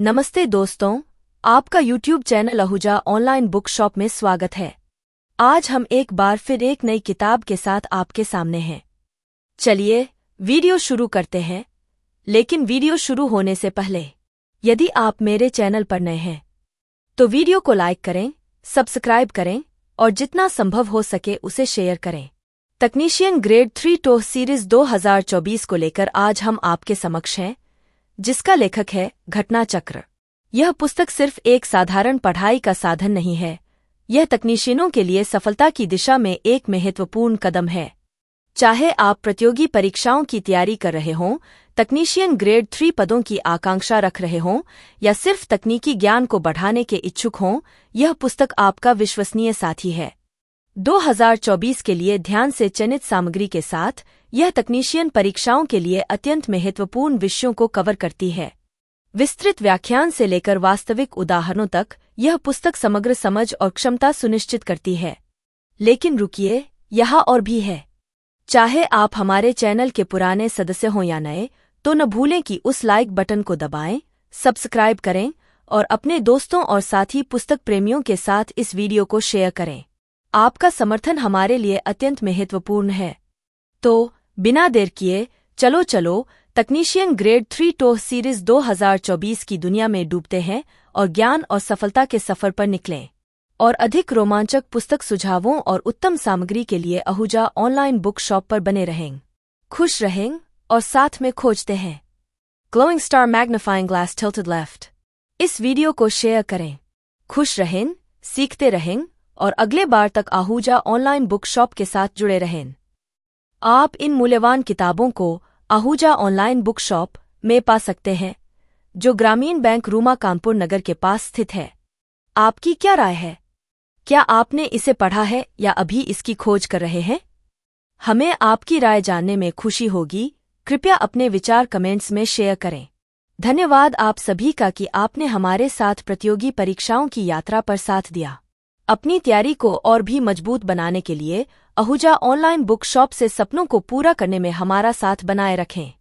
नमस्ते दोस्तों, आपका YouTube channel Ahuja online book shop में स्वागत है। आज हम एक बार फिर एक नई किताब के साथ आपके सामने हैं। चलिए, वीडियो शुरू करते हैं, लेकिन वीडियो शुरू होने से पहले, यदि आप मेरे चैनल पर नए हैं तो वीडियो को लाइक करें सब्सक्राइब करें, और जितना संभव हो सके उसे शेयर करें। तकनीशियन ग्रेड थ्री टोह सीरीज़ 2024 को लेकर आज हम आपके समक्ष हैं। जिसका लेखक है घटना चक्र यह पुस्तक सिर्फ़ एक साधारण पढ़ाई का साधन नहीं है। यह तकनीशियनों के लिए सफलता की दिशा में एक महत्वपूर्ण कदम है। चाहे आप प्रतियोगी परीक्षाओं की तैयारी कर रहे हों, तकनीशियन ग्रेड थ्री पदों की आकांक्षा रख रहे हों, या सिर्फ़ तकनीकी ज्ञान को बढ़ाने के इच्छुक हों, यह पुस्तक आपका विश्वसनीय साथी है। 2024 के लिए ध्यान से चयनित सामग्री के साथ यह तकनीशियन परीक्षाओं के लिए अत्यंत महत्वपूर्ण विषयों को कवर करती है। विस्तृत व्याख्यान से लेकर वास्तविक उदाहरणों तक यह पुस्तक समग्र समझ और क्षमता सुनिश्चित करती है। लेकिन रुकिए यहाँ और भी है। चाहे आप हमारे चैनल के पुराने सदस्य हों या नए तो न भूलें कि उस लाइक बटन को दबाएँ, सब्सक्राइब करें और अपने दोस्तों और साथी पुस्तक प्रेमियों के साथ इस वीडियो को शेयर करें। आपका समर्थन हमारे लिए अत्यंत महत्वपूर्ण है। तो बिना देर किए चलो चलो तकनीशियन ग्रेड थ्री टोह सीरीज़ 2024 की दुनिया में डूबते हैं और ज्ञान और सफलता के सफ़र पर निकलें। और अधिक रोमांचक पुस्तक सुझावों और उत्तम सामग्री के लिए अहुजा ऑनलाइन बुक शॉप पर बने रहें। खुश रहें और साथ में खोजते हैं। Glowing star magnifying glass tilted left इस वीडियो को शेयर करें। खुश रहें, सीखते रहें और अगले बार तक आहूजा ऑनलाइन बुक शॉप के साथ जुड़े रहें। आप इन मूल्यवान किताबों को आहूजा ऑनलाइन बुक शॉप में पा सकते हैं, जो ग्रामीण बैंक रूमा कानपुर नगर के पास स्थित है। आपकी क्या राय है? क्या आपने इसे पढ़ा है या अभी इसकी खोज कर रहे हैं? हमें आपकी राय जानने में खुशी होगी। कृपया अपने विचार कमेंट्स में शेयर करें। धन्यवाद आप सभी का कि आपने हमारे साथ प्रतियोगी परीक्षाओं की यात्रा पर साथ दिया। अपनी तैयारी को और भी मज़बूत बनाने के लिए अहुजा ऑनलाइन बुक शॉप से सपनों को पूरा करने में हमारा साथ बनाए रखें।